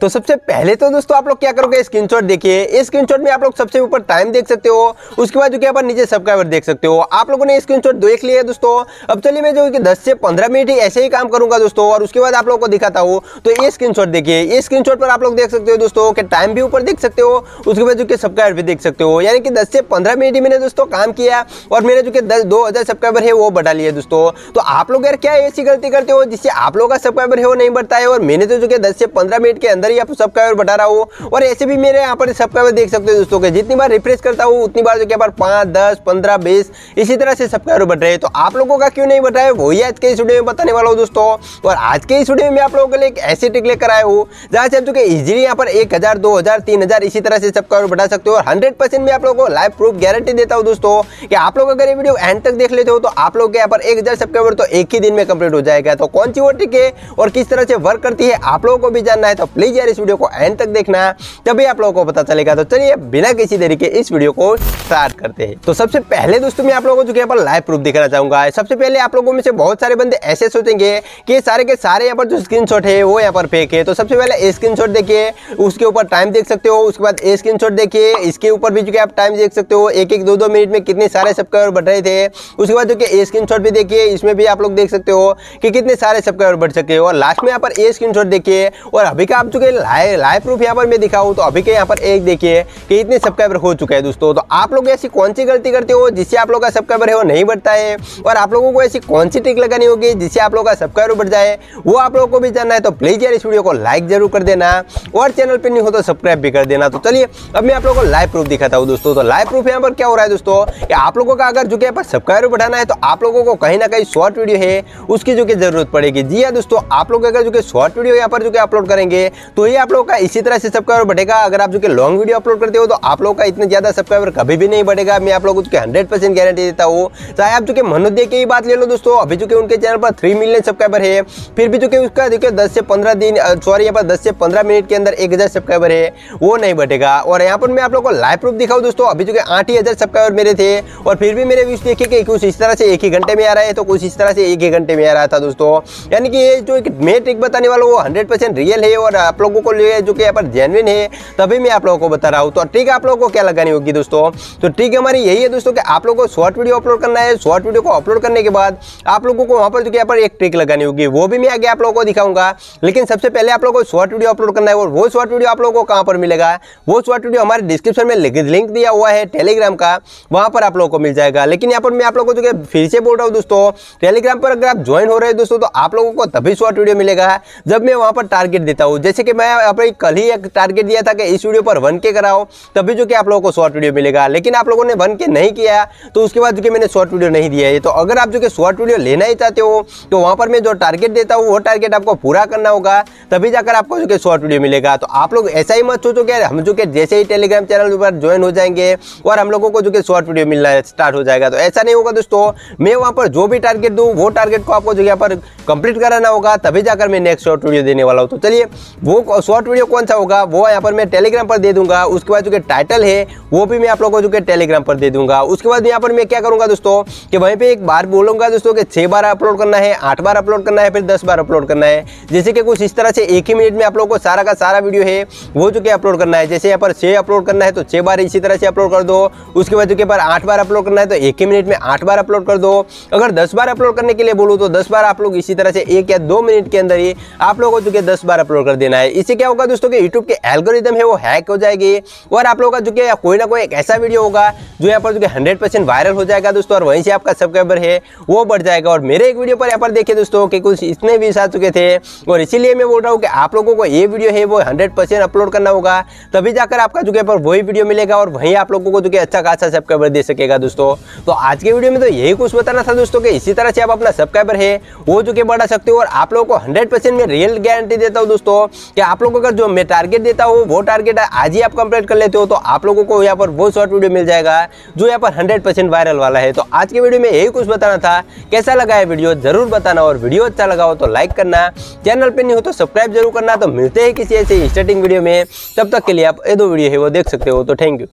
तो सबसे पहले तो दोस्तों आप लोग क्या करोगे? स्क्रीनशॉट देखिए। स्क्रीनशॉट में आप लोग सबसे ऊपर टाइम देख सकते हो। उसके बाद जो कि आप नीचे सब्सक्राइबर देख सकते हो। आप लोगों ने स्क्रीनशॉट देख लिया है दोस्तों। अब चलिए मैं जो कि 10 से 15 मिनट ही ऐसे ही काम करूँगा दोस्तों और उसके बाद आप लोगों को दिखाता हूँ। तो ये स्क्रीनशॉट देखिए। ये स्क्रीनशॉट पर आप लोग देख सकते हो दोस्तों कि टाइम भी ऊपर देख सकते हो। उसके बाद जो कि सब्सक्राइबर भी देख सकते हो। यानी कि दस से पंद्रह मिनट ही मैंने दोस्तों काम किया और मेरे जो कि दस, दो हज़ार सब्सक्राइबर है वो बढ़ा लिया दोस्तों। तो आप लोग यार क्या ऐसी गलती करते हो जिससे आप लोग का सब्सक्राइबर है वो नहीं बढ़ता है? और मैंने तो जो कि दस से पंद्रह मिनट के अंदर ही आप सब्सक्राइबर बढ़ा रहा हूँ, और ऐसे भी मेरे यहाँ पर सब्सक्राइबर देख सकते हो दोस्तों के, जितनी बार रिफ्रेश करता हूँ, उतनी बार जो कि बार पाँच, दस, पंद्रह, बीस, इसी तरह से सब्सक्राइबर बढ़ रहे हैं। तो आप लोगों का क्यों नहीं बढ़ रहा है? वही आज के इस वीडियो में बताने वाला हूँ दोस्तों। और आज के इस वीडियो में आप लोगों के लिए एक ऐसी ट्रिक लेकर आया हूँ, जहाँ से आप जो कि इजिली यहाँ पर एक हज़ार, दो हज़ार इसी तरह से सब्सक्राइबर बढ़ा सकते हो। और हंड्रेड परसेंट आप लोगों को लाइव प्रूफ गारंटी देता हूँ दोस्तों कि आप लोग अगर ये वीडियो एंड तक देख लेते हो तो आप लोग के यहाँ पर एक हज़ार सब्सक्राइबर तो एक ही दिन में कंप्लीट हो जाएगा। तो कौन सी वो ट्रिक है और किस तरह से वर्क करती है, आप लोगों को भी जानना है। तो प्लीज़ यार इस वीडियो को एंड तक देखना तभी आप लोगों को पता चलेगा। तो चलिए, बिना किसी तरीके इस वीडियो को स्टार्ट करते हैं। तो सबसे पहले दोस्तों, मैं आप लोगों को जो यहाँ पर लाइव प्रूफ दिखाना चाहूँगा। सबसे पहले आप लोगों में से बहुत सारे बंदे ऐसे सोचेंगे कि सारे के सारे यहाँ पर जो स्क्रीन है, वो यहाँ पर फेक है। तो सबसे पहले स्क्रीन देखिए, उसके ऊपर टाइम देख सकते हो। उसके बाद स्क्रीन देखिए, इसके ऊपर भी जो आप टाइम देख सकते हो एक एक दो दो मिनट में कितने सारे सब्सक्राइबर बढ़ रहे थे। उसके बाद जो कि स्क्रीन भी देखिए, इसमें भी आप लोग देख सकते हो कि कितने सारे सब्सक्राइबर बढ़ सके और लास्ट में यहाँ पर स्क्रीन देखिए, और अभी का आप जो लाइव लाइव प्रूफ यहाँ पर मैं दिखाऊँ। तो अभी के यहाँ पर एक देखिए कि इतने सब्सक्राइबर हो चुके हैं दोस्तों। तो आप लोग ऐसी कौन सी गलती करते हो जिससे आप लोग का सब्सक्राइबर है वो नहीं बढ़ता है? और आप लोगों को ऐसी कौन सी ट्रिक लगानी होगी जिससे आप लोग का सब्सक्राइबर बढ़ जाए? वो आप लोगों को भी जानना है तो प्लीज़ यार इस वीडियो को लाइक ज़रूर कर देना। और चैनल पर नहीं हो तो सब्सक्राइब भी कर देना। तो चलिए, अब मैं आप लोगों को लाइव प्रूफ दिखाता हूँ दोस्तों। तो लाइव प्रूफ यहाँ पर क्या हो रहा है दोस्तों? कि आप लोगों का अगर जो कि पर सब्सक्राइबर बढ़ाना है तो आप लोगों को कहीं ना कहीं शॉर्ट वीडियो है, उसकी जो कि ज़रूरत पड़ेगी। जी हाँ दोस्तों, आप लोग अगर जो कि शॉर्ट वीडियो यहाँ पर जो कि अपलोड करेंगे तो ये आप लोग का इसी तरह से सब्सक्राइबर बढ़ेगा। अगर आप जो कि लॉन्ग वीडियो अपलोड करते हो तो आप लोग का इतने ज़्यादा सब्सक्राइबर कभी भी नहीं बढ़ेगा। मैं आप लोगों को हंड्रेड परसेंट गारंटी देता हूँ। चाहे आप जो कि मनोज दे की बात ले लो दोस्तों, अभी जो कि उनके चैनल पर थ्री मिलियन सब्सक्राइबर है, फिर भी जो कि उसका देखिए दस से पंद्रह दिन सॉरी यहाँ पर दस से पंद्रह मिनट के अंदर एक हज़ार सब्सक्राइबर है, वो नहीं बढ़ेगा। और यहाँ पर मैं आप लोग को लाइव प्रूफ दिखाऊँ दोस्तों, अभी जो कि आठ सब्सक्राइबर मेरे थे, और फिर भी मेरे व्यूज़ देखिए कि कुछ इस तरह से एक ही घंटे में आ रहा है तो कुछ इस तरह से एक ही घंटे में आ रहा था दोस्तों। यानी कि ये जो एक मैं ट्रिक बताने वाला वो हंड्रेड रियल है, और आप लोगों को लिए जो कि यहाँ पर जेनविन है तभी मैं आप लोगों को बता रहा हूँ तो ट्रिक आप लोगों को क्या लगानी होगी दोस्तों तो ट्रिक हमारी यही है दोस्तों कि आप लोगों को शॉर्ट वीडियो अपलोड करना है शॉर्ट वीडियो को अपलोड करने के बाद आप लोगों को वहाँ पर जो यहाँ पर एक ट्रिक लगानी होगी वो भी मैं आगे आप लोगों को दिखाऊँगा लेकिन सबसे पहले आप लोगों को शॉर्ट वीडियो अपलोड करना है और वो शॉर्ट वीडियो आप लोगों को कहाँ पर मिलेगा वो शॉर्ट वीडियो हमारे डिस्क्रिप्शन में लिंक दिया हुआ है टेलीग्राम का वहाँ पर आप लोगों को मिल जाएगा लेकिन यहाँ पर मैं आप लोगों को जो फिर से बोल रहा हूँ दोस्तों टेलीग्राम पर अगर आप ज्वाइन हो रहे हैं दोस्तों तो आप लोगों को तभी शॉर्ट वीडियो मिलेगा जब मैं वहाँ पर टारगेट देता हूँ जैसे कि मैं अपने कल ही एक टारगेट दिया था कि इस वीडियो पर वन के कराओ तभी जो कि आप लोगों को शॉर्ट वीडियो मिलेगा। लेकिन आप लोगों ने वन के नहीं किया तो उसके बाद जो कि मैंने शॉर्ट वीडियो नहीं दिया है। तो अगर आप जो कि शॉर्ट वीडियो लेना ही चाहते हो तो वहाँ पर मैं जो टारगेट देता हूँ, वो टारगेट आपको पूरा करना होगा। तभी जाकर आपको जो कि शॉर्ट वीडियो मिलेगा। तो आप लोग ऐसा ही मत सोचो कि हम जो कि जैसे ही टेलीग्राम चैनल पर ज्वाइन हो जाएँगे और हम लोगों को जो कि शॉर्ट वीडियो मिलना स्टार्ट हो जाएगा। तो ऐसा नहीं होगा दोस्तों, मैं वहाँ पर जो भी टारगेट दूँ, वो टारगेट को आपको जो यहाँ पर कंप्लीट कराना होगा। तभी जाकर मैं नेक्स्ट शॉर्ट वीडियो देने वाला हूँ। तो चलिए, वो शॉर्ट वीडियो कौन सा होगा, वो यहाँ पर मैं टेलीग्राम पर दे दूँगा, उसके बाद जो कि टाइटल है, वो भी मैं आप लोगों को जो कि टेलीग्राम पर दे दूँगा। उसके बाद यहाँ पर मैं क्या करूँगा दोस्तों, कि वहीं पर एक बार बोलूँगा दोस्तों कि छः बार अपलोड करना है, आठ बार अपलोड करना है, फिर दस बार अपलोड करना है। जैसे कि कुछ इस तरह से एक ही मिनट में आप लोगों को सारा का सारा वीडियो है, वो जो कि अपलोड करना है। जैसे यहाँ पर छः अपलोड करना है तो छः बार इसी तरह से अपलोड कर दो। उसके बाद जो कि बार आठ बार अपलोड करना है तो एक ही मिनट में आठ बार अपलोड कर दो। अगर दस बार अपलोड करने के लिए बोलूँ तो दस बार आप लोग इसी तरह से एक या दो मिनट के अंदर ही आप लोगों को जो कि दस बार अपलोड कर देना है। इससे क्या होगा दोस्तों कि यूट्यूब के एल्गोरिदम है, वो हैक हो जाएगी। और आप लोगों का जो कि कोई ना कोई एक ऐसा वीडियो होगा जो यहाँ पर जो कि हंड्रेड परसेंट वायरल हो जाएगा दोस्तों, और वहीं से आपका सब्सक्राइबर है, वो बढ़ जाएगा। और मेरे एक वीडियो पर यहाँ पर देखिए दोस्तों कि कुछ इतने व्यूज़ आ चुके थे, और इसीलिए मैं बोल रहा हूँ कि आप लोगों को ये वीडियो है, वो हंड्रेड अपलोड करना होगा। तभी जाकर आपका जो पर वही वीडियो मिलेगा, और वहीं आप लोगों को जो कि अच्छा खासा सब्सक्राइबर दे सकेगा दोस्तों। तो आज के वीडियो में तो यही कुछ बताना था दोस्तों कि इसी तरह से आप अपना सब्सक्राइबर है, वो जो कि बढ़ा सकते हो, और आप लोगों को हंड्रेड में रियल गारंटी देता हूँ दोस्तों कि आप लोगों का जो मैं टारगेट देता हूँ, वो टारगेट आज ही आप कंप्लीट कर लेते हो तो आप लोगों को यहाँ पर वो शॉर्ट वीडियो मिल जाएगा, जो यहाँ पर हंड्रेड वायरल वाला है। तो आज के वीडियो में यही कुछ बताना था। कैसा लगा है वीडियो ज़रूर बताना और वीडियो अच्छा लगा हो तो लाइक करना। चैनल पर नहीं हो तो सब्सक्राइब ज़रूर करना। तो मिलते हैं किसी ऐसे स्टार्टिंग वीडियो में। तब तक के लिए आप ये दो वीडियो है, वो देख सकते हो। तो थैंक यू